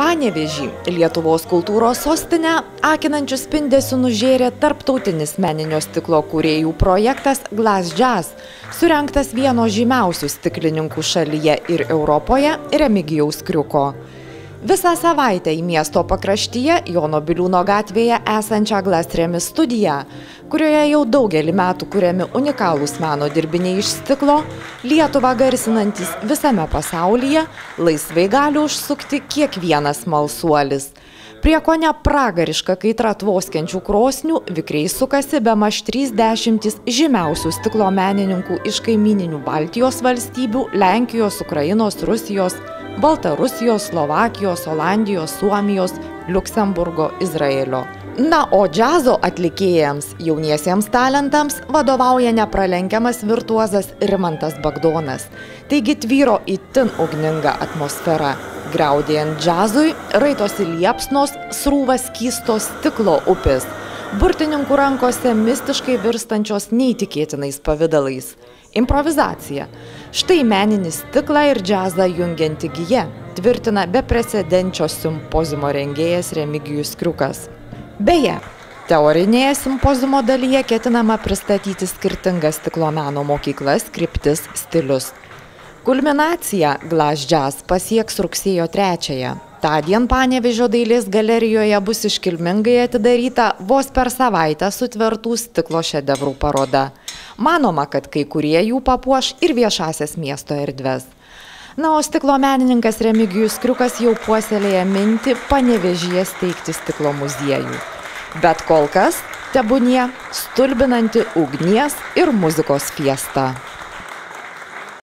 Panevežį, Lietuvos kultūros sostinę, akinančių spindesių nužėrė tarptautinis meninio stiklo kūrėjų projektas Glass Jazz, surinktas vieno žymiausių stiklininkų šalyje ir Europoje Remigijaus Kriuko. Visą savaitę į miesto pakraštyje Jono Biliūno gatvėje esančią Glastrėmi studiją, kurioje jau daugelį metų kuriami unikalūs meno dirbiniai iš stiklo, Lietuvą garsinantis visame pasaulyje, laisvai gali užsukti kiekvienas malsuolis. Prie ko ne pragarišką kaitrą tvoskiančių krosnių vikriai sukasi be maž 30 žymiausių stiklo menininkų iš kaimininių Baltijos valstybių, Lenkijos, Ukrainos, Rusijos, Baltarusijos, Slovakijos, Olandijos, Suomijos, Luksemburgo, Izraelio. Na, o džiazo atlikėjams, jauniesiems talentams vadovauja nepralenkiamas virtuozas Rimantas Bagdonas. Taigi tvyro itin ugninga atmosfera. Graudėjant džiazui, raitosi liepsnos, srūvas kystos stiklo upės. Burtininkų rankose mistiškai virstančios neįtikėtinais pavydalais. Improvizacija. Štai meninis stiklą ir džiazą jungianti gyje, tvirtina beprecedenčio simpozimo rengėjas Remigijus Kriukas. Beje, teorinėje simpozimo dalyje ketinama pristatyti skirtingas stiklo meno mokyklas, kryptis, stilius. Kulminacija Glass Jazz pasieks rugsėjo 3-ąją. Tądien Panevežio dailės galerijoje bus iškilmingai atidaryta vos per savaitę sutvertų stiklo šedevrų paroda. Manoma, kad kai kurie jų papuoš ir viešasias miesto erdves. Na, o stiklo menininkas Remigijus Kriukas jau puoselėja mintį Panevežyje steigti stiklo muziejų. Bet kol kas tebūnie stulbinanti ugnies ir muzikos fiesta.